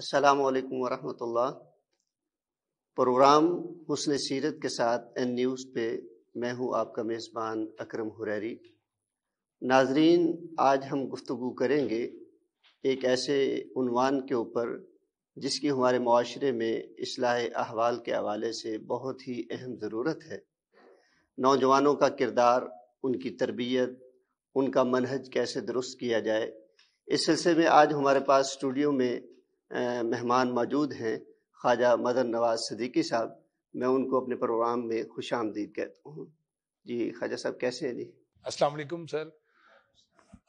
असलकम वरहमतुल्लाह प्रोग्राम हुसन सीरत के साथ एन न्यूज़ पे मैं हूँ आपका मेज़बान अकरम हुरैरी नाजरीन आज हम गुफ्तु करेंगे एक ऐसे उनवान के ऊपर जिसकी हमारे माशरे में असलाह अहवाल के हवाले से बहुत ही अहम ज़रूरत है नौजवानों का किरदार उनकी तरबियत उनका मनहज कैसे दुरुस्त किया जाए इस सिलसिले में आज हमारे पास स्टूडियो में मेहमान मौजूद हैं ख्वाजा मदन नवाज़ सदीकी साहब। मैं उनको अपने प्रोग्राम में खुश आमदीद कहता हूँ। जी ख्वाजा साहब कैसे हैं जी? अस्सलाम वालेकुम सर।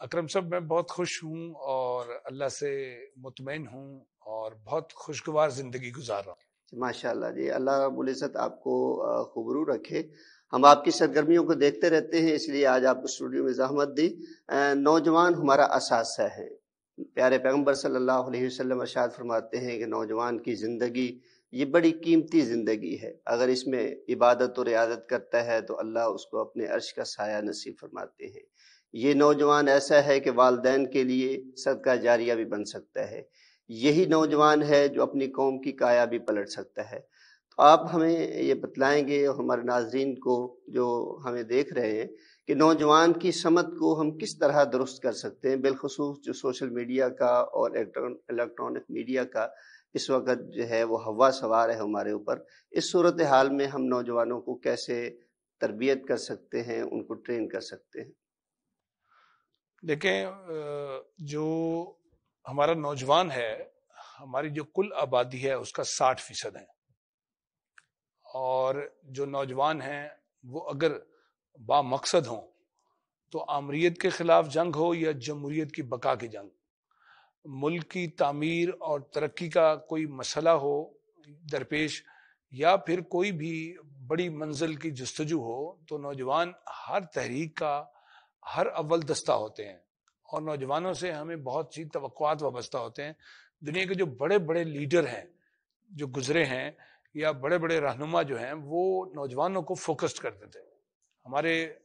अकरम साहब मैं बहुत खुश हूँ और अल्लाह से मुतमिन हूँ और बहुत खुशगवार ज़िंदगी गुजार रहा हूँ। माशाल्लाह जी। अल्लाह रबुल्ज़त आपको खबरू रखे। हम आपकी सरगर्मियों को देखते रहते हैं इसलिए आज आपको स्टूडियो में जहमत दी। नौजवान हमारा असासा है। प्यारे पैगंबर सल्लल्लाहु अलैहि वसल्लम अरशाद फरमाते हैं कि नौजवान की ज़िंदगी, ये बड़ी कीमती ज़िंदगी है। अगर इसमें इबादत और रियादत करता है तो अल्लाह उसको अपने अर्श का साया नसीब फरमाते हैं। ये नौजवान ऐसा है कि वालदेन के लिए सदका जारिया भी बन सकता है। यही नौजवान है जो अपनी कौम की काया भी पलट सकता है। तो आप हमें ये बतलाएँगे, हमारे नाजरीन को जो हमें देख रहे हैं, कि नौजवान की समत को हम किस तरह दुरुस्त कर सकते हैं, बिलखसूस जो सोशल मीडिया का और इलेक्ट्रॉनिक मीडिया का इस वक्त जो है वो हवा सवार है हमारे ऊपर। इस सूरत हाल में हम नौजवानों को कैसे तरबियत कर सकते हैं, उनको ट्रेन कर सकते हैं? देखें जो हमारा नौजवान है, हमारी जो कुल आबादी है, उसका साठ फ़ीसद है। और जो नौजवान हैं, वो अगर बामकसद हों तो आमरीत के खिलाफ जंग हो या जमहूरीत की बका की जंग। मुल्क की तामीर और तरक्की का कोई मसला हो, दरपेश, या फिर कोई भी बड़ी मंजिल की जस्तजु हो तो नौजवान हर तहरीक का, हर अव्वल दस्ता होते हैं। और नौजवानों से हमें बहुत सी तो वाबस्ता होते हैं। दुनिया के जो बड़े बड़े लीडर हैं, जो गुजरे हैं या बड़े बड़े रहनुमा जो हैं, वो नौजवानों को फोकस्ड करते थे हमारे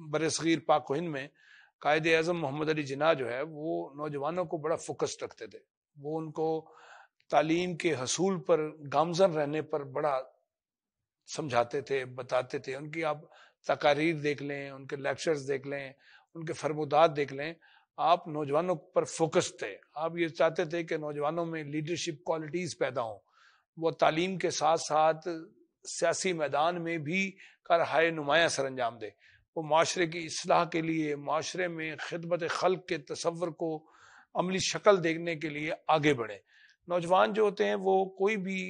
बर सग़ीर पाक हिंद में कायद अजम मोहम्मद अली जिना जो है, वो नौजवानों को बड़ा फोकस्ड रखते थे। वो उनको तालीम के हसूल पर, गामजन रहने पर बड़ा समझाते थे, बताते थे। उनकी आप तकारीर देख लें, उनके लेक्चर्स देख लें, उनके फरमुदात देख लें, आप नौजवानों पर फोकस थे। आप ये चाहते थे कि नौजवानों में लीडरशिप क्वालिटीज पैदा हों। वो तालीम के साथ साथ सियासी मैदान में भी कर हाय नुमाया सर अंजाम दे। वो माशरे की असलाह के लिए, माशरे में खिदमत खल के तस्वर को अमली शक्ल देखने के लिए आगे बढ़े। नौजवान जो होते हैं, वो कोई भी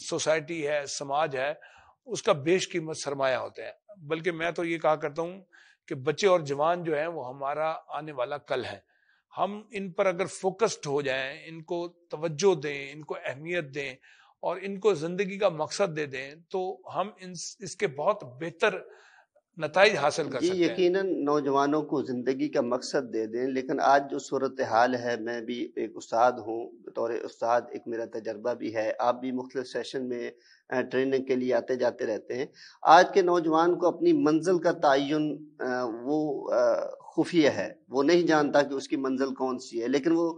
सोसाइटी है, समाज है, उसका बेश कीमत सरमाया होते हैं। बल्कि मैं तो ये कहा करता हूँ कि बच्चे और जवान जो हैं, वो हमारा आने वाला कल है। हम इन पर अगर फोकस्ड हो जाएँ, इनको तवज्जो दें, इनको अहमियत दें और इनको ज़िंदगी का मकसद दे दें तो हम इन इसके बहुत बेहतर नतज हासिल कर सकते यकीनन नौजवानों को ज़िंदगी का मकसद दे दें लेकिन आज जो सूरत हाल है मैं भी एक उस्ताद हूँ बतौर उस्ताद एक मेरा तजर्बा भी है आप भी मुख्त सेशन में ट्रेनिंग के लिए आते जाते रहते हैं। आज के नौजवान को अपनी मंजिल का तयन वो खुफिया है वो नहीं जानता कि उसकी मंजिल कौन सी है लेकिन वो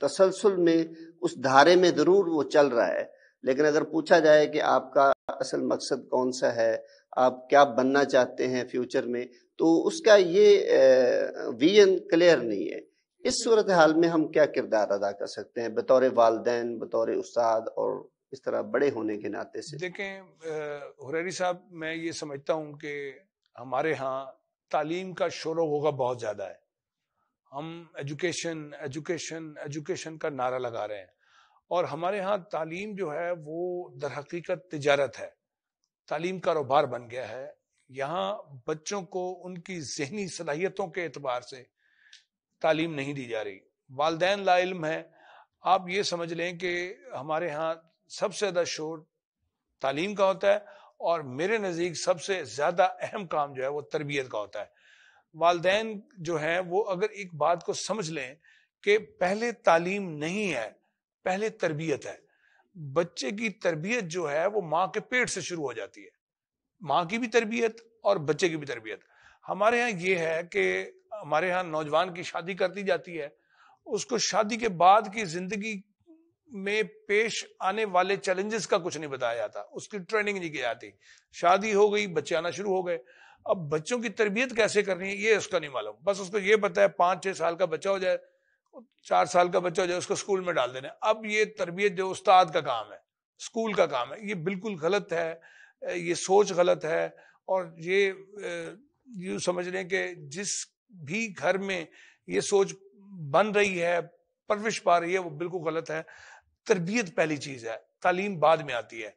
तसलसल में उस धारे में ज़रूर वो चल रहा है। लेकिन अगर पूछा जाए कि आपका असल मकसद कौन सा है, आप क्या बनना चाहते हैं फ्यूचर में तो उसका ये विजन क्लियर नहीं है। इस सूरत हाल में हम क्या किरदार अदा कर सकते हैं? बतौर वालदेन, बतौर उस्ताद और इस तरह बड़े होने के नाते से। देखें हुरैरी साहब, मैं ये समझता हूँ कि हमारे यहाँ तालीम का शोर होगा बहुत ज़्यादा है। हम एजुकेशन एजुकेशन एजुकेशन का नारा लगा रहे हैं। और हमारे यहाँ तालीम जो है, वो दर हकीकत तजारत है। तालीम कारोबार बन गया है। यहाँ बच्चों को, उनकी जहनी सलाहियतों के अतबार से तालीम नहीं दी जा रही। वालदेन लाइल्म है। आप ये समझ लें कि हमारे यहाँ सबसे ज़्यादा शोर तालीम का होता है और मेरे नज़दीक सबसे ज़्यादा अहम काम जो है, वो तरबियत का होता है। वालदेन जो है, वो अगर एक बात को समझ लें कि पहले तालीम नहीं है, पहले तरबियत है। बच्चे की तरबियत जो है, वो माँ के पेट से शुरू हो जाती है। माँ की भी तरबियत और बच्चे की भी तरबियत। हमारे यहाँ ये है कि हमारे यहाँ नौजवान की शादी कर दी जाती है। उसको शादी के बाद की ज़िंदगी में पेश आने वाले चैलेंजेस का कुछ नहीं बताया जाता। उसकी ट्रेनिंग नहीं की जाती। शादी हो गई, बच्चे आना शुरू हो गए। अब बच्चों की तरबियत कैसे करनी है, ये उसका नहीं मालूम। बस उसको ये है, पाँच छह साल का बच्चा हो जाए, चार साल का बच्चा हो जाए, उसको स्कूल में डाल देना अब ये तरबियत जो उस्ताद का काम है, स्कूल का काम है, ये बिल्कुल गलत है, ये सोच गलत है, और ये यू समझ लें कि जिस भी घर में ये सोच बन रही है, परविश पा रही है, वो बिल्कुल गलत है। तरबियत पहली चीज़ है, तालीम बाद में आती है।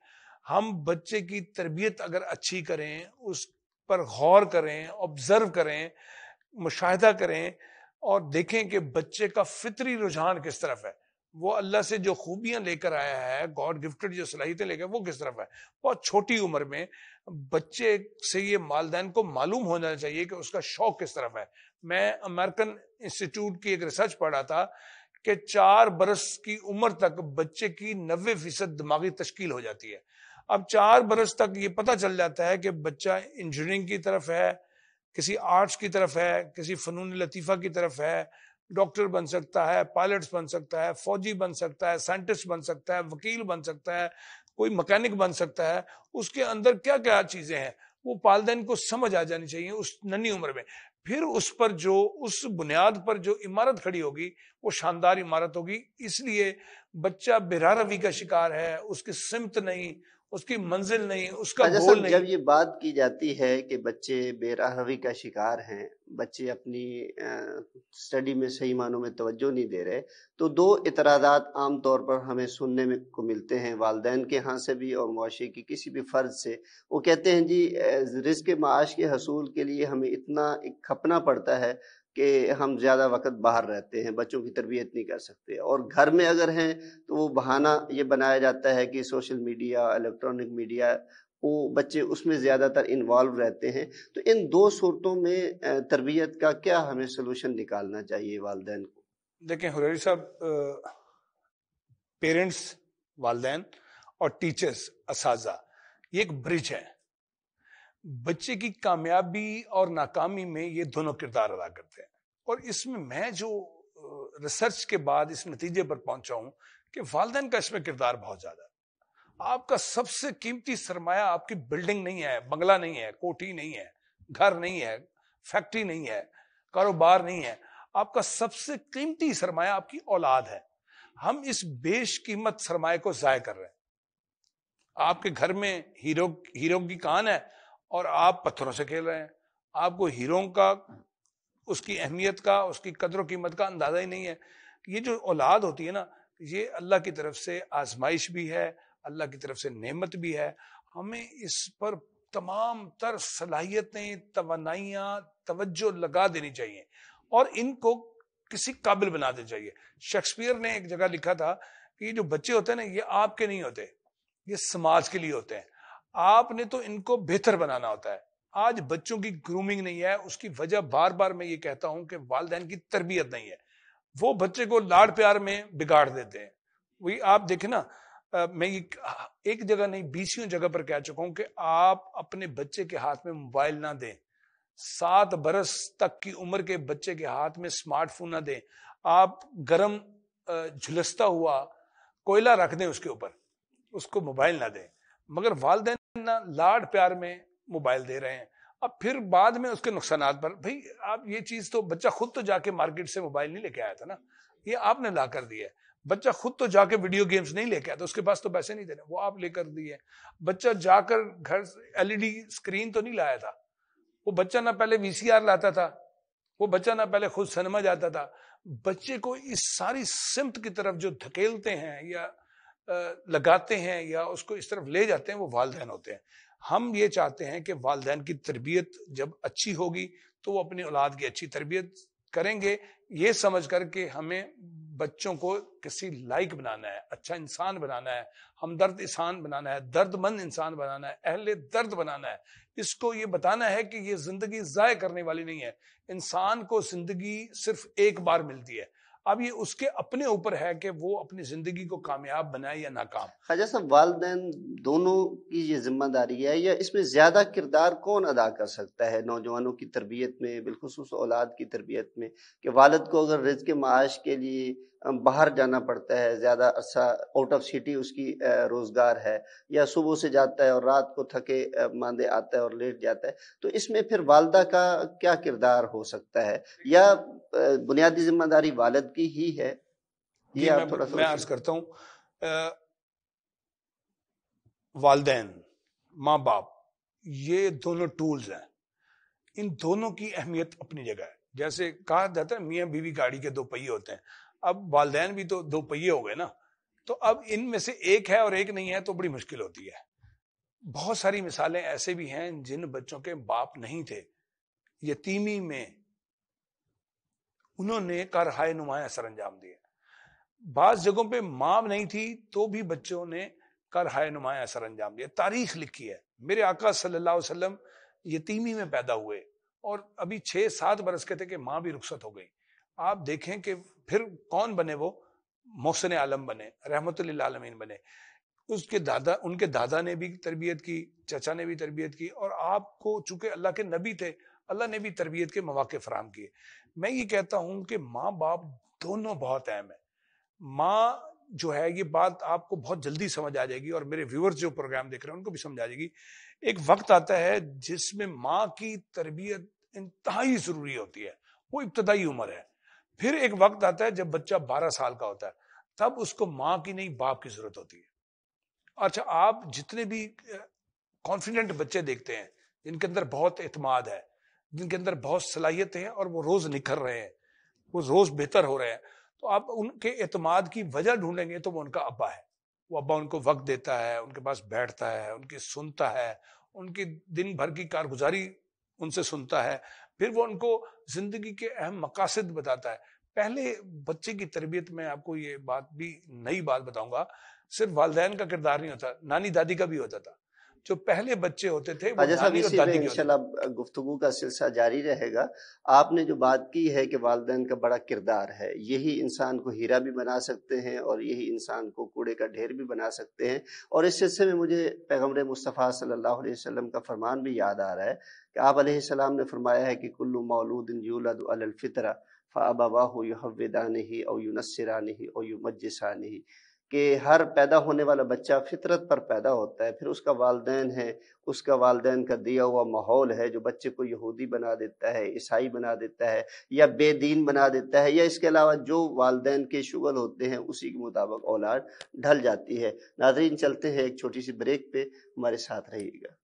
हम बच्चे की तरबियत अगर अच्छी करें, उस पर गौर करें ऑब्ज़र्व करें, मुशाहिदा करें और देखें कि बच्चे का फितरी रुझान किस तरफ़ है। वो अल्लाह से जो खूबियाँ लेकर आया है गॉड गिफ्टेड जो सलाहियतें लेकर, वो किस तरफ़ है? बहुत छोटी उम्र में बच्चे से ये मालदान को मालूम होना चाहिए कि उसका शौक किस तरफ़ है। मैं अमेरिकन इंस्टीट्यूट की एक रिसर्च पढ़ा था कि चार बरस की उम्र तक बच्चे की नब्बे फ़ीसद दिमागी तश्कील हो जाती है। अब चार बरस तक ये पता चल जाता है कि बच्चा इंजीनियरिंग की तरफ़ है, किसी आर्ट्स की तरफ़ है, किसी फनून लतीफ़ा की तरफ़ है डॉक्टर बन सकता है पायलट्स बन सकता है, फौजी बन सकता है साइंटिस्ट बन सकता है, वकील बन सकता है, कोई मैकेनिक बन सकता है, उसके अंदर क्या क्या चीज़ें हैं, वो पालदेन को समझ आ जानी चाहिए उस नन्ही उम्र में। फिर उस पर जो, उस बुनियाद पर जो इमारत खड़ी होगी, वो शानदार इमारत होगी। इसलिए बच्चा बेरारवी का शिकार है, उसकी सिमत नहीं उसकी मंजिल नहीं उसका अच्छा गोल नहीं। जब ये बात की जाती है कि बच्चे बेराहवी का शिकार हैं बच्चे अपनी स्टडी में सही मानों में तवज्जो नहीं दे रहे तो दो इतरादात आम तौर पर हमें सुनने में को मिलते हैं वालदेन के यहाँ से भी और मुआशे की किसी भी फ़र्ज़ से। वो कहते हैं जी रिस्क माश के हसूल के लिए हमें इतना खपना पड़ता है कि हम ज़्यादा वक्त बाहर रहते हैं, बच्चों की तरबियत नहीं कर सकते। और घर में अगर हैं तो वो बहाना ये बनाया जाता है कि सोशल मीडिया, इलेक्ट्रॉनिक मीडिया, वो बच्चे उसमें ज़्यादातर इन्वॉल्व रहते हैं। तो इन दो सूरतों में तरबियत का क्या हमें सोल्यूशन निकालना चाहिए वालदेन को? देखें हुरैरी साहब पेरेंट्स, वालदेन और टीचर्स इस ये एक ब्रिज है। बच्चे की कामयाबी और नाकामी में ये दोनों किरदार अदा करते हैं। और इसमें मैं जो रिसर्च के बाद, इस नतीजे पर पहुँचा हूँ कि वालदेन का इसमें किरदार बहुत ज़्यादा आपका सबसे कीमती सरमाया आपकी बिल्डिंग नहीं है, बंगला नहीं है, कोठी नहीं है, घर नहीं है, फैक्ट्री नहीं है, कारोबार नहीं है। आपका सबसे कीमती सरमाया आपकी औलाद है। हम इस बेशकीमत सरमाए को जाय कर रहे हैं। आपके घर में हीरो हीरो की कान है और आप पत्थरों से खेल रहे हैं। आपको हीरो का, उसकी अहमियत का, उसकी कदर कीमत का अंदाज़ा ही नहीं है। ये जो औलाद होती है ना, ये अल्लाह की तरफ़ से आजमाइश भी है, अल्लाह की तरफ़ से नेमत भी है। हमें इस पर तमाम तर सलाहियतें तोनाइयाँ तवज्जो लगा देनी चाहिए और इनको किसी काबिल बना देना चाहिए। शेक्सपियर ने एक जगह लिखा था कि ये जो बच्चे होते हैं ना, ये आपके नहीं होते, ये समाज के लिए होते हैं। आपने तो इनको बेहतर बनाना होता है। आज बच्चों की ग्रूमिंग नहीं है, उसकी वजह बार बार मैं ये कहता हूँ कि वालदेन की तरबियत नहीं है। वो बच्चे को लाड़ प्यार में बिगाड़ देते हैं। वही आप देखे ना मैं एक जगह नहीं बीसियों जगह पर कह चुका हूँ कि आप अपने बच्चे के हाथ में मोबाइल ना दें। सात बरस तक की उम्र के बच्चे के हाथ में स्मार्टफ़ोन ना दें। आप गर्म झुलसता हुआ कोयला रख दें उसके ऊपर, उसको मोबाइल ना दें। मगर वालदेन ना लाड प्यार में मोबाइल दे रहे हैं। अब फिर बाद में उसके नुकसान पर, भाई, आप ये चीज़ तो बच्चा खुद तो जाके मार्केट से मोबाइल नहीं लेके आया था ना। ये आपने ला कर दिया बच्चा खुद तो जाके वीडियो गेम्स नहीं लेके आया था, उसके पास तो पैसे नहीं देने वो आप लेकर दिए बच्चा जाकर घर एलईडी स्क्रीन तो नहीं लाया था। वो बच्चा ना पहले वीसीआर लाता था, वो बच्चा ना पहले खुद सिनेमा जाता था। बच्चे को इस सारी सिमत की तरफ़ जो धकेलते हैं या लगाते हैं या उसको इस तरफ़ ले जाते हैं, वो वालदेन होते हैं। हम ये चाहते हैं कि वालदेन की तरबियत जब अच्छी होगी तो वो अपनी औलाद की अच्छी तरबियत करेंगे। ये समझ कर के हमें बच्चों को किसी लाइक बनाना है अच्छा इंसान बनाना है, हमदर्द इंसान बनाना है, दर्दमंद इंसान बनाना है, अहले दर्द बनाना है। इसको ये बताना है कि ये ज़िंदगी ज़ाय करने वाली नहीं है। इंसान को ज़िंदगी सिर्फ़ एक बार मिलती है। अब ये उसके अपने ऊपर है कि वो अपनी ज़िंदगी को कामयाब बनाए या नाकाम। ख्वाजा साहब वालदेन दोनों की ये ज़िम्मेदारी है, या इसमें ज़्यादा किरदार कौन अदा कर सकता है नौजवानों की तरबियत में, बिलखसूस औलाद की तरबियत में, कि वालद को अगर रिज के माश के लिए बाहर जाना पड़ता है, ज़्यादा अरसा आउट ऑफ़ सिटी उसकी रोज़गार है, या सुबह से जाता है और रात को थके मांदे आता है और लेट जाता है तो इसमें फिर वालदा का क्या किरदार हो सकता है? या बुनियादी ज़िम्मेदारी वालद की ही है। ये मैं, थोड़ा मैं अर्ज़ करता हूँ वालदेन माँ बाप ये दोनों टूल्स हैं। इन दोनों की अहमियत अपनी जगह है। जैसे कहा जाता है मियाँ बीवी गाड़ी के दो पहिए होते हैं। अब वालदेन भी तो दो पहिए हो गए ना तो अब इनमें से एक है और एक नहीं है तो बड़ी मुश्किल होती है। बहुत सारी मिसालें ऐसे भी हैं जिन बच्चों के बाप नहीं थे। यतीमी में उन्होंने कर हाय नुमाया सर अंजाम दिया बाज जगहों पे माँ नहीं थी तो भी बच्चों ने कर हाय नुमाया असर अंजाम दिया तारीख लिखी है। मेरे आका सल्लल्लाहु अलैहि वसल्लम यतीमी में पैदा हुए और अभी छह सात बरस के थे कि माँ भी रुखसत हो गई। आप देखें कि फिर कौन बने वो? मोहसिन आलम बने रहमत आलमीन बने। उसके दादा, उनके दादा ने भी तरबियत की, चचा ने भी तरबियत की और आपको, चूँकि अल्लाह के नबी थे अल्लाह ने भी तरबियत के मौके फराम किए। मैं ये कहता हूँ कि माँ बाप दोनों बहुत अहम है। माँ जो है, ये बात आपको बहुत जल्दी समझ आ जाएगी और मेरे व्यूअर्स जो प्रोग्राम देख रहे हैं, उनको भी समझ आ जाएगी। एक वक्त आता है जिसमें माँ की तरबियत इंतहाई ज़रूरी होती है। वो इब्तदाई उम्र है। फिर एक वक्त आता है जब बच्चा बारह साल का होता है, तब उसको माँ की नहीं, बाप की ज़रूरत होती है। अच्छा आप जितने भी कॉन्फिडेंट बच्चे देखते हैं, जिनके अंदर बहुत एतमाद है जिनके अंदर बहुत सलाहियत है और वो रोज निखर रहे हैं, वो रोज बेहतर हो रहे हैं। तो आप उनके एतमाद की वजह ढूंढेंगे तो वो उनका अब्बा है। वो अब्बा उनको वक्त देता है, उनके पास बैठता है, उनकी सुनता है, उनकी दिन भर की कारगुजारी उनसे सुनता है। फिर वो उनको ज़िंदगी के अहम मकासद बताता है। पहले बच्चे की तरबियत में आपको ये बात भी, नई बात बताऊँगा। सिर्फ़ वालदेन का किरदार नहीं होता, नानी दादी का भी होता था। जो पहले बच्चे होते थे इंशाल्लाह गुफ्तगु का सिलसिला जारी रहेगा। आपने जो बात की है कि वालदेन का बड़ा किरदार है यही इंसान को हीरा भी बना सकते हैं और यही इंसान को कूड़े का ढेर भी बना सकते हैं। और इस सिलसिले में मुझे पैगंबर मुस्तफ़ा सल्लल्लाहु अलैहि वसल्लम का फरमान भी याद आ रहा है कि आप सलाम ने फरमाया है कि कुल्लु मौलूद यूलद अलफ़ितरा फ़ाबावाहु युहव्विदानिही और युनस्सिरानिही और युमज्जिसानिही। कि हर पैदा होने वाला बच्चा फितरत पर पैदा होता है, फिर उसका वालदेन है, उसका वालदेन का दिया हुआ माहौल है, जो बच्चे को यहूदी बना देता है, ईसाई बना देता है, या बेदीन बना देता है, या इसके अलावा जो वालदेन के शुगल होते हैं, उसी के मुताबिक औलाद ढल जाती है। नाजरीन, चलते हैं एक छोटी सी ब्रेक पे, हमारे साथ रहिएगा।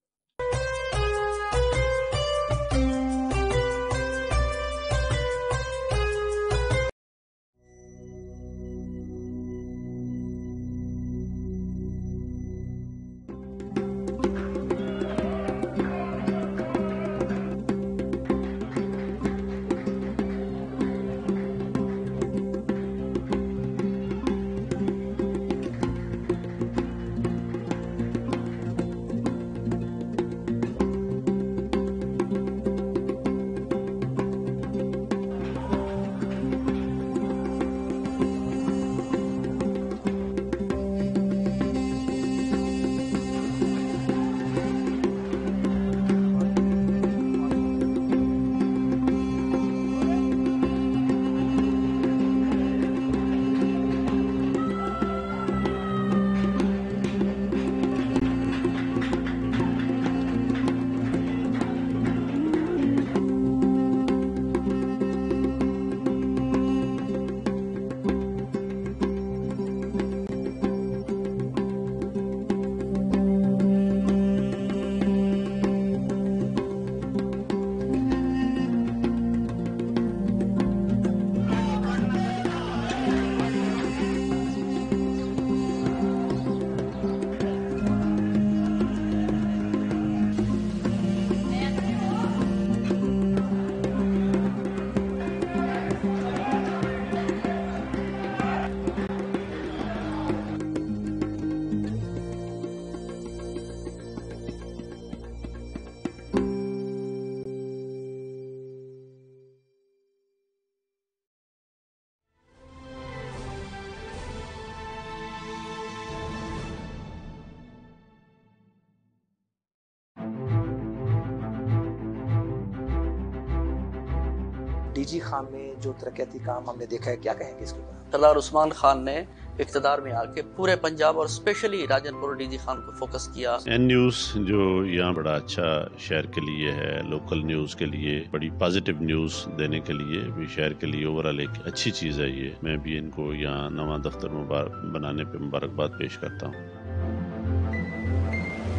डीजी खान में जो तरक्याती काम हमने देखा है क्या कहेंगे इसके ऊपर सरदार उस्मान खान ने इकतदार में आके पूरे पंजाब और स्पेशली राजनपुर डीजी खान को फोकस किया। एन न्यूज़ जो यहाँ बड़ा अच्छा शहर के लिए है लोकल न्यूज़ के लिए बड़ी पॉजिटिव न्यूज़ देने के लिए भी शहर के लिए ओवरऑल एक अच्छी चीज़ है ये। मैं भी इनको यहाँ नवा दफ्तर मुबारक बनाने पे मुबारकबाद पेश करता हूँ।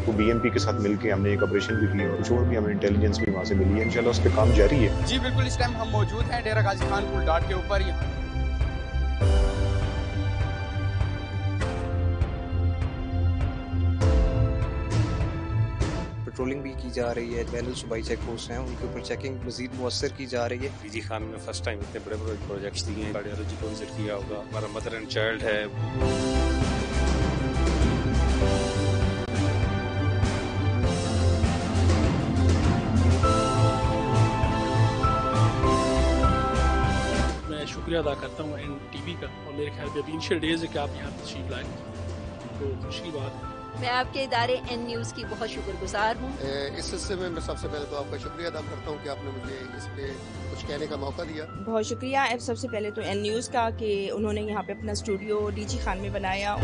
तो बीएमपी के साथ मिलकर हमने एक ऑपरेशन भी किया और कुछ और भी हमें इंटेलिजेंस भी वहाँ से मिली है इंशाल्लाह उस पर काम जारी है। जी बिल्कुल इस टाइम हम मौजूद हैं डेरा गाजी खान पुल डाट के ऊपर यहाँ पेट्रोलिंग भी की जा रही है बैन सुबाई चेक पोस्ट हैं उनके ऊपर चेकिंग मजीद मुअसर की जा रही है। पीजी खान में फ़र्स्ट टाइम इतने बड़े बड़े प्रोजेक्ट्स दिए हैं कार्डियोलॉजी को विज़िट किया होगा हमारा मदर एंड चाइल्ड है। शुक्रिया अदा करता हूँ एन टी का और मेरे ख्याल में अभी इनिशियल डेज़ है कि आप यहाँ तशरीफ़ लाए। तो खुशी की बात। है मैं आपके इदारे एन न्यूज़ की बहुत शुक्रगुजार हूँ। इस सिलसिले में मैं सबसे पहले तो आपका शुक्रिया अदा करता हूँ कि आपने मुझे इस पे कुछ कहने का मौका दिया। बहुत शुक्रिया। सबसे पहले तो एन न्यूज़ का कि उन्होंने यहाँ पे अपना स्टूडियो डीजी खान में बनाया।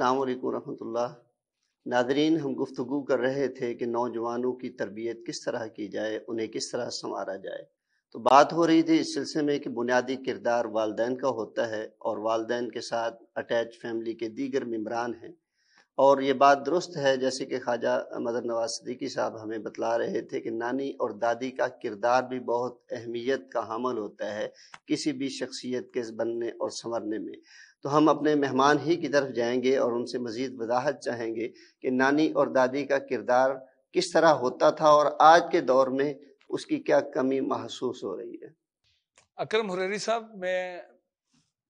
अल्लाम रहमतुल्लाह। नादरीन हम गुफ्तु कर रहे थे कि नौजवानों की तरबियत किस तरह की जाए, उन्हें किस तरह संवारा जाए। तो बात हो रही थी इस सिलसिले में कि बुनियादी किरदार वालदेन का होता है और वालदेन के साथ अटैच फैमिली के दीगर मम्बरान हैं। और ये बात दुरुस्त है, जैसे कि ख्वाजा मदर नवाज़ सदीकी साहब हमें बतला रहे थे कि नानी और दादी का किरदार भी बहुत अहमियत का हमल होता है किसी भी शख्सियत के बनने और संवरने में। तो हम अपने मेहमान ही की तरफ़ जाएँगे और उनसे मज़ीद वजाहत चाहेंगे कि नानी और दादी का किरदार किस तरह होता था और आज के दौर में उसकी क्या कमी महसूस हो रही है। अक्रम हुरेरी साहब, मैं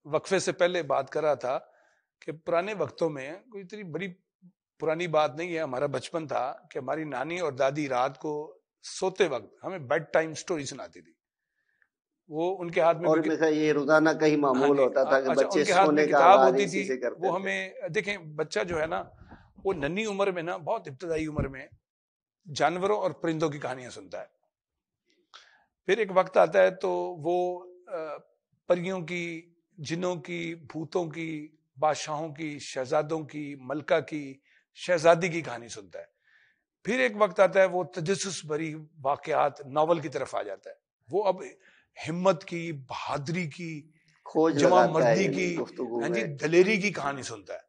वक्फे से पहले बात कर रहा था कि पुराने वक्तों में कोई इतनी बड़ी पुरानी बात नहीं है। हमारा बचपन था कि हमारी नानी और दादी रात को सोते वक्त हमें बेड टाइम स्टोरी सुनाती थी। वो उनके हाथ में और ये रोज़ाना कहीं हाँ मामूल होता था कि अच्छा, बच्चे उनके हाथ सोने में का किताब होती थी वो हमें देखें बच्चा जो है ना वो नन्ही उम्र में ना बहुत इब्तदाई उम्र में जानवरों और परिंदों की कहानियाँ सुनता है। फिर एक वक्त आता है तो वो परियों की जिनों की भूतों की बादशाहों की शहजादों की मलका की शहजादी की कहानी सुनता है। फिर एक वक्त आता है वो तजस्सुस भरी वाकयात नावल की तरफ़ आ जाता है। वो अब हिम्मत की बहादुरी की जमा मर्दी की हाँ जी दलेरी की कहानी सुनता है।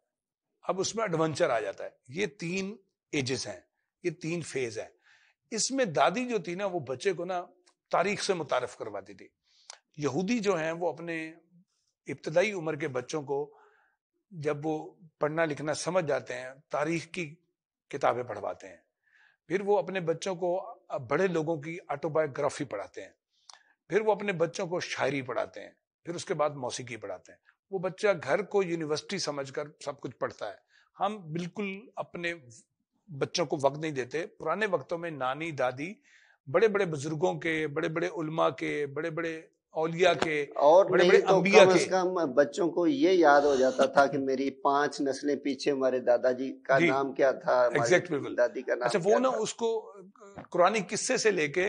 अब उसमें एडवेंचर आ जाता है। ये तीन एजेस हैं ये तीन फ़ेज़ है। इसमें दादी जो थी ना वो बच्चे को ना तारीख से मुतारफ करवाती थी। यहूदी जो हैं वो अपने इब्तदाई उम्र के बच्चों को जब वो पढ़ना लिखना समझ जाते हैं, तारीख की किताबें पढ़वाते हैं, फिर वो अपने बच्चों को बड़े लोगों की ऑटोबायोग्राफी पढ़ाते हैं, फिर वो अपने बच्चों को शायरी पढ़ाते हैं, फिर उसके बाद मौसीकी पढ़ाते हैं। वो बच्चा घर को यूनिवर्सिटी समझकर सब कुछ पढ़ता है। हम बिल्कुल अपने बच्चों को वक्त नहीं देते। पुराने वक्तों में नानी, दादी बड़े बड़े बुज़ुर्गों के बड़े बड़े उलमा के बड़े बड़े औलिया के और बड़े बड़े तो अंबिया कम के। कम बच्चों को ये याद हो जाता था कि मेरी पाँच नस्लें पीछे हमारे दादाजी का नाम क्या था एग्जैक्ट बिल्कुल। दादी का नाम अच्छा वो ना उसको कुरानी किस्से से लेके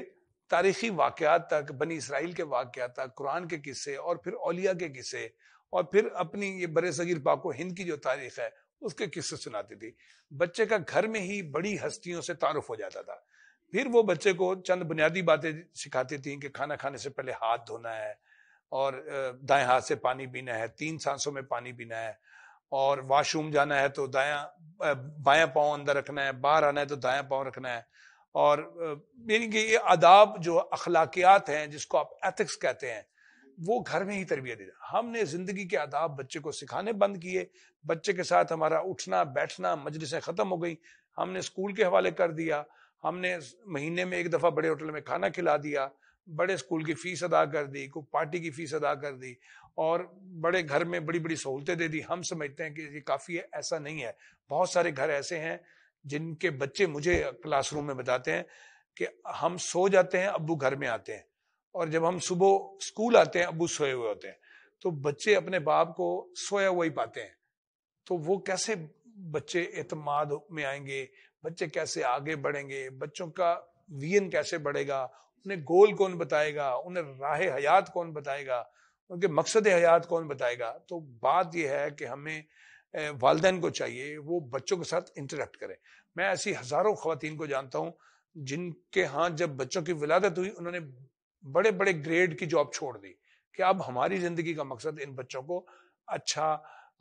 तारीखी वाकयात तक बनी इसराइल के वाकयात तक कुरान के किस्से और फिर औलिया के किस्से और फिर अपनी ये बड़े सगीर पाको हिंद की जो तारीख है उसके किस्से सुनाती थी। बच्चे का घर में ही बड़ी हस्तियों से तारुफ हो जाता था। फिर वो बच्चे को चंद बुनियादी बातें सिखाती थी कि खाना खाने से पहले हाथ धोना है और दाएँ हाथ से पानी पीना है, तीन सांसों में पानी पीना है और वॉशरूम जाना है तो दाया बाया पाँव अंदर रखना है, बाहर आना है तो दाया पाँव रखना है और यानी कि ये आदाब जो अखलाकियात हैं जिसको आप एथिक्स कहते हैं, वो घर में ही तरबियत दी हमने ज़िंदगी के आदाब बच्चे को सिखाने बंद किए, बच्चे के साथ हमारा उठना, बैठना, मजलिसें खत्म हो गई, हमने स्कूल के हवाले कर दिया हमने महीने में एक दफ़ा बड़े होटल में खाना खिला दिया, बड़े स्कूल की फ़ीस अदा कर दी को पार्टी की फ़ीस अदा कर दी और बड़े घर में बड़ी बड़ी सहूलतें दे दी। हम समझते हैं कि ये काफ़ी है ऐसा नहीं है। बहुत सारे घर ऐसे हैं जिनके बच्चे मुझे क्लासरूम में बताते हैं कि हम सो जाते हैं, अब्बू घर में आते हैं और जब हम सुबह स्कूल आते हैं, अब्बू सोए हुए होते हैं। तो बच्चे अपने बाप को सोया हुआ ही पाते हैं। तो वो कैसे बच्चे एतमाद में आएँगे बच्चे कैसे आगे बढ़ेंगे, बच्चों का वियन कैसे बढ़ेगा, उन्हें गोल कौन बताएगा, उन्हें राह हयात कौन बताएगा, उनके मकसद हयात कौन बताएगा। तो बात यह है कि हमें वालदेन को चाहिए, वो बच्चों के साथ इंटरेक्ट करें। मैं ऐसी हज़ारों खातन को जानता हूँ, जिनके यहाँ जब बच्चों की विलादत हुई, उन्होंने बड़े बड़े ग्रेड की जॉब छोड़ दी, कि अब हमारी ज़िंदगी का मकसद इन बच्चों को अच्छा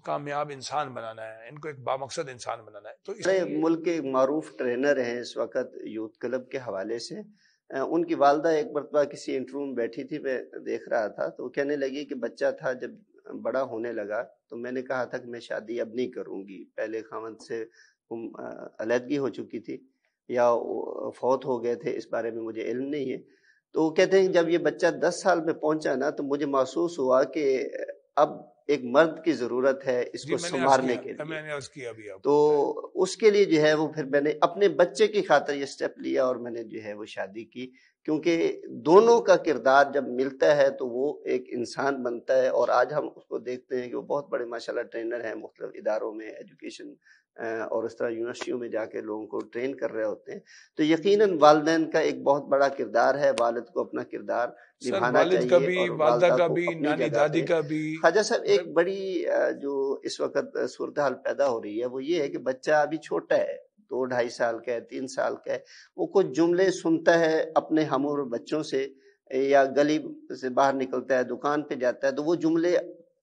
कामयाब इंसान बनाना है इनको एक बामकसद इंसान बनाना है। तो हमारे मुल्क के मारूफ ट्रेनर हैं इस वक्त यूथ क्लब के हवाले से। उनकी वालदा एक मरतबा किसी इंटरव्यू में बैठी थी मैं देख रहा था तो कहने लगी कि बच्चा था जब बड़ा होने लगा तो मैंने कहा था कि मैं शादी अब नहीं करूँगी। पहले खामन से अलहदगी हो चुकी थी या फौत हो गए थे इस बारे में मुझे इल्म नहीं है। तो वो कहते हैं जब ये बच्चा दस साल में पहुँचा ना तो मुझे महसूस हुआ कि अब एक मर्द की ज़रूरत है इसको संभालने के लिए। मैंने किया अभी तो उसके लिए जो है वो फिर मैंने अपने बच्चे की खातर ये स्टेप लिया और मैंने जो है वो शादी की। क्योंकि दोनों का किरदार जब मिलता है तो वो एक इंसान बनता है और आज हम उसको देखते हैं कि वो बहुत बड़े माशाल्लाह ट्रेनर हैं मुख्तलिफ़ इदारों में एजुकेशन और इस तरह यूनिवर्सिटियों में जाके लोगों को ट्रेन कर रहे होते हैं। तो यकीनन वालदेन का एक बहुत बड़ा किरदार है वालिद को अपना किरदार निभाना चाहिए का भी, वालदा का भी नानी दादी का भी। खाजा साहब एक बड़ी जो इस वक्त सूरत हाल पैदा हो रही है वो ये है कि बच्चा अभी छोटा है दो ढाई साल का है तीन साल का है वो कुछ जुमले सुनता है अपने हम बच्चों से या गली से बाहर निकलता है दुकान पे जाता है तो वो जुमले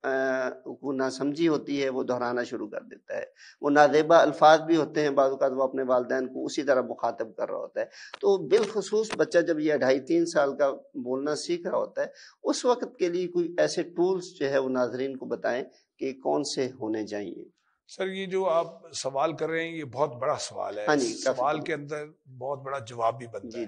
को नासमझी होती है वो दोहराना शुरू कर देता है। वो नाजेबा अल्फाज भी होते हैं बाद वो अपने वालदेन को उसी तरह मुखातब कर रहा होता है। तो बिलखसूस बच्चा जब ये ढाई तीन साल का बोलना सीख रहा होता है उस वक्त के लिए कोई ऐसे टूल्स जो है वो नाजरीन को बताएँ कि कौन से होने चाहिए? सर ये जो आप सवाल कर रहे हैं ये बहुत बड़ा सवाल है। हाँ सवाल के अंदर बहुत बड़ा जवाब भी बनता है।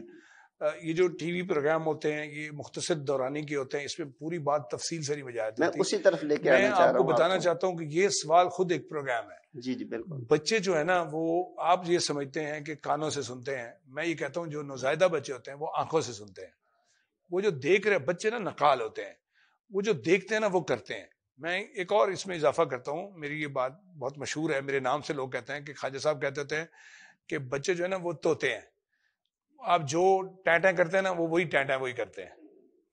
ये जो टीवी प्रोग्राम होते हैं ये मुख्तसर दौरानी के होते हैं इसमें पूरी बात तफसील से नहीं बजाया मैं उसी तरफ़ लेके मैं आपको बताना चाहता हूँ कि ये सवाल खुद एक प्रोग्राम है। जी जी बिल्कुल। बच्चे जो है ना वो आप ये समझते हैं कि कानों से सुनते हैं। मैं ये कहता हूँ जो नौजायदा बच्चे होते हैं वो आँखों से सुनते हैं। वो जो देख रहे बच्चे ना नकाल होते हैं। वो जो देखते हैं ना वो करते हैं। मैं एक और इसमें इजाफा करता हूँ। मेरी ये बात बहुत मशहूर है। मेरे नाम से लोग कहते हैं कि ख्वाजा साहब कहते होते हैं कि बच्चे जो है ना वो तोते हैं। आप जो टैटें करते हैं ना, वो वही टैटें वही करते हैं।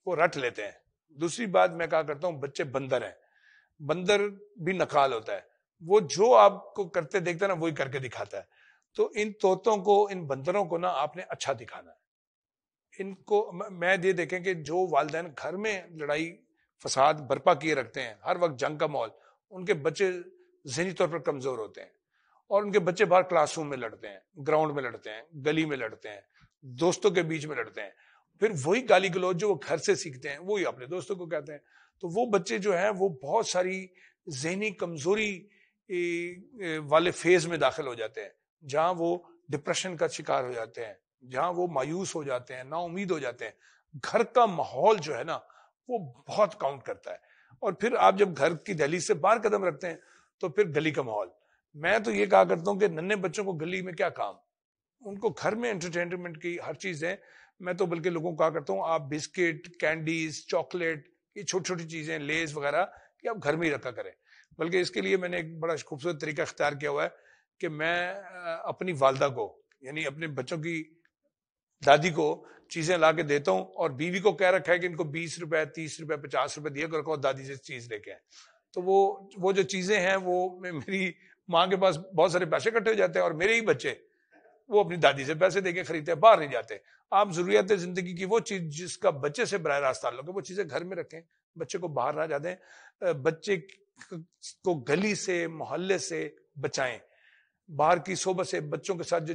वो रट लेते हैं। दूसरी बात मैं कहा करता हूँ, बच्चे बंदर हैं। बंदर भी नकाल होता है। वो जो आपको करते देखते ना, वही करके दिखाता है। तो इन तोतों को, इन बंदरों को ना आपने अच्छा दिखाना है। इनको मैं ये देखें कि जो वालदेन घर में लड़ाई, फसाद, बर्पा किए रखते हैं, हर वक्त जंग का माहौल, उनके बच्चे जहनी तौर पर कमज़ोर होते हैं। और उनके बच्चे बाहर क्लासरूम में लड़ते हैं, ग्राउंड में लड़ते हैं, गली में लड़ते हैं। दोस्तों के बीच में लड़ते हैं। फिर वही गाली गलौज जो वो घर से सीखते हैं, वही अपने दोस्तों को कहते हैं। तो वो बच्चे जो हैं, वो बहुत सारी जहनी कमज़ोरी वाले फ़ेज़ में दाखिल हो जाते हैं, जहाँ वो डिप्रेशन का शिकार हो जाते हैं, जहाँ वो मायूस हो जाते हैं ना उम्मीद हो जाते हैं। घर का माहौल जो है ना, वो बहुत काउंट करता है। और फिर आप जब घर की दहलीज से बाहर कदम रखते हैं तो फिर गली का माहौल। मैं तो ये कहा करता हूँ कि नन्हे बच्चों को गली में क्या काम? उनको घर में एंटरटेनमेंट की हर चीज़ है। मैं तो बल्कि लोगों को कहा करता हूँ, आप बिस्किट कैंडीज चॉकलेट ये छोटी छोटी चीज़ें लेस वगैरह कि आप घर में ही रखा करें। बल्कि इसके लिए मैंने एक बड़ा खूबसूरत तरीका अख्तियार किया हुआ है कि मैं अपनी वालदा को, यानी अपने बच्चों की दादी को चीज़ें ला के देता हूँ और बीवी को कह रखा है कि इनको बीस रुपए, तीस रुपए, पचास रुपए दिए करो दादी से चीज़ लेके आए। तो वो वो जो चीज़ें हैं, वो मेरी माँ के पास बहुत सारे पैसे इकट्ठे हो जाते हैं और मेरे ही बच्चे वो अपनी दादी से पैसे देके खरीदते हैं, बाहर नहीं जाते। आप जरूरियात ज़िंदगी की वो चीज़ जिसका बच्चे से बर रास्त ताल्लुक है वो चीज़ें घर में रखें, बच्चे को बाहर ना जाते बच्चे को गली से, मोहल्ले से बचाएँ। बाहर की सोबत से बच्चों के साथ जो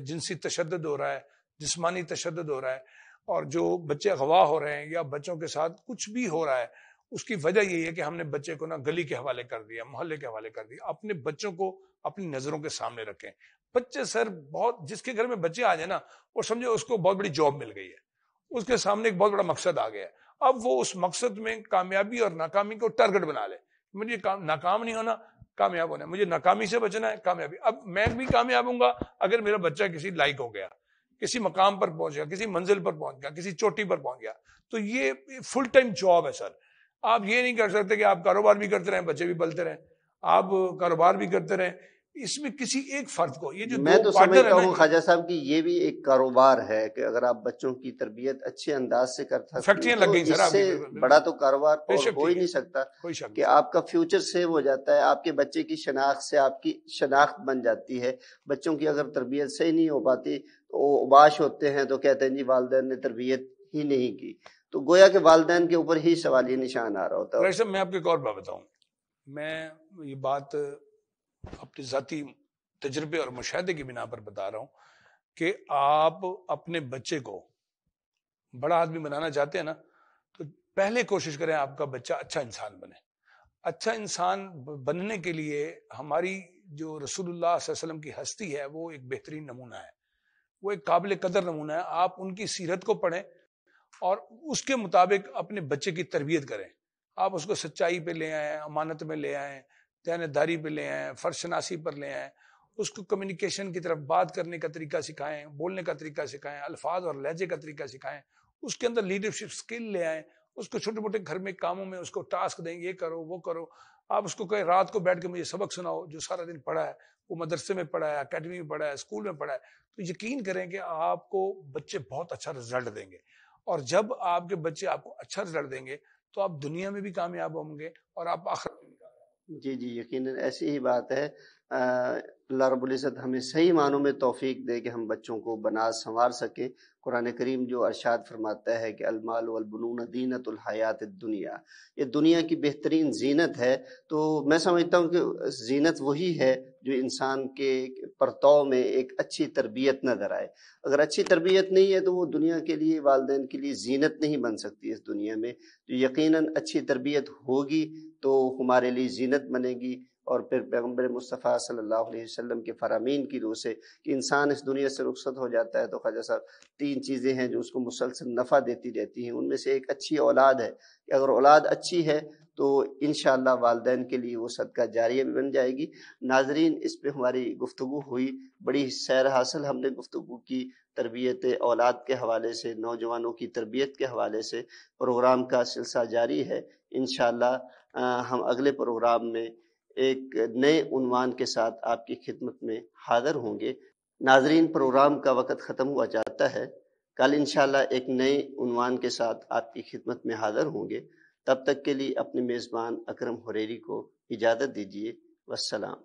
जिनसी तशद हो रहा है, जिसमानी तशद हो रहा है, और जो बच्चे अगवा हो रहे हैं या बच्चों के साथ कुछ भी हो रहा है, उसकी वजह यही है कि हमने बच्चे को ना गली के हवाले कर दिया, मोहल्ले के हवाले कर दिया। अपने बच्चों को अपनी नज़रों के सामने रखें। बच्चे सर बहुत, जिसके घर में बच्चे आ जाए ना, वो समझो उसको बहुत बड़ी जॉब मिल गई है। उसके सामने एक बहुत बड़ा मकसद आ गया है। अब वो उस मकसद में कामयाबी और नाकामी को टारगेट बना ले। मुझे काम, नाकाम नहीं होना, कामयाब होना मुझे नाकामी से बचना है, कामयाबी। अब मैं भी कामयाब हूँ अगर मेरा बच्चा किसी लाइक हो गया, किसी मकाम पर पहुँच गया, किसी मंजिल पर पहुँच गया, किसी चोटी पर पहुँच गया। तो ये फुल टाइम जॉब है सर। आप ये नहीं कर सकते कि आप कारोबार भी करते रहें, बच्चे भी पलते रहें। आप कारोबार भी करते रहें। इसमें किसी एक फर्द को ये जो मैं तो समझता हूँ खाजा साहब की ये भी एक कारोबार है कि अगर आप बच्चों की तरबियत अच्छे अंदाज से कर सकते हैं तो इससे बड़ा तो कारोबार और हो ही नहीं सकता कि आपका फ्यूचर सेव हो जाता है आपके बच्चे की शनाख्त से आपकी शनाख्त बन जाती है। बच्चों की अगर तरबियत सही नहीं हो पाती तो उबाश होते हैं तो कहते हैं जी वालदेन ने तरबियत ही नहीं की। तो गोया के वालदेन के ऊपर ही सवाल निशान आ रहा होता है। मैं आपको एक और बात बताऊँ। मैं ये बात अपने जाती तजर्बे और मुशाहे की बिना पर बता रहा हूँ कि आप अपने बच्चे को बड़ा आदमी बनाना चाहते हैं ना तो पहले कोशिश करें आपका बच्चा अच्छा इंसान बने। अच्छा इंसान बनने के लिए हमारी जो रसूलुल्लाह वसल्लम की हस्ती है, वो एक बेहतरीन नमूना है। वो एक काबिल कदर नमूना है। आप उनकी सीरत को पढ़ें और उसके मुताबिक अपने बच्चे की तरबियत करें। आप उसको सच्चाई पे ले आए, अमानत में ले आए दयानतदारी पर ले आए फर्शनासी पर ले आए, उसको कम्युनिकेशन की तरफ़ बात करने का तरीका सिखाएँ, बोलने का तरीका सिखाएँ, अल्फाज और लहजे का तरीका सिखाएँ, उसके अंदर लीडरशिप स्किल ले आए, उसको छोटे मोटे घर में कामों में उसको टास्क दें, ये करो, वो करो। आप उसको कहें, रात को बैठ के मुझे सबक सुनाओ, जो सारा दिन पढ़ा है, वो मदरसे में पढ़ा है अकेडमी में पढ़ा है स्कूल में पढ़ा है तो यकीन करें कि आपको बच्चे बहुत अच्छा रिज़ल्ट देंगे। और जब आपके बच्चे आपको अच्छा रिज़ल्ट देंगे तो आप दुनिया में भी कामयाब होंगे और आप आखिर जी जी यकीन ऐसी ही बात है। अल्लाह रबुल्ज़त हमें सही मानों में तौफीक दे कि हम बच्चों को बना संवार सकें। कुरान करीम जो अरशाद फरमाता है कि अलमाल वलबनून दीनतुलहयात दुनिया। ये दुनिया की बेहतरीन जीनत है तो मैं समझता हूँ कि जीनत वही है जो इंसान के परतव में एक अच्छी तरबियत नज़र आए। अगर अच्छी तरबियत नहीं है तो वो दुनिया के लिए, वालदेन के लिए जीनत नहीं बन सकती इस दुनिया में। तो यकीनन अच्छी तरबियत होगी तो हमारे लिए जीनत बनेगी। और फिर पैगंबर मुस्तफ़ा सल्लल्लाहु अलैहि वसल्लम के फरामीन की रूह से कि इंसान इस दुनिया से रुखसत हो जाता है तो ख्वाजा साहब, तीन चीज़ें हैं जो उसको मुसलसल नफ़ा देती रहती हैं। उनमें से एक अच्छी औलाद है कि अगर औलाद अच्छी है तो इन वालदेन के लिए वो सदका जारिया भी बन जाएगी। नाजरीन, इस पर हमारी गुफ्तु हुई। बड़ी सैर हासिल हमने गुफ्तु की तरबियत औलाद के हवाले से, नौजवानों की तरबियत के हवाले से। प्रोग्राम का सिलसिला जारी है। इन हम अगले प्रोग्राम में एक नए उनवान के साथ आपकी खिदमत में हाजिर होंगे। नाजरीन, प्रोग्राम का वक़्त ख़त्म हुआ जाता है। कल इंशाल्लाह एक नए उनवान के साथ आपकी खिदमत में हाजिर होंगे। तब तक के लिए अपने मेज़बान अकरम हुरेरी को इजाज़त दीजिए। वसलाम